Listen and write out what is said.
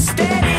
Stay.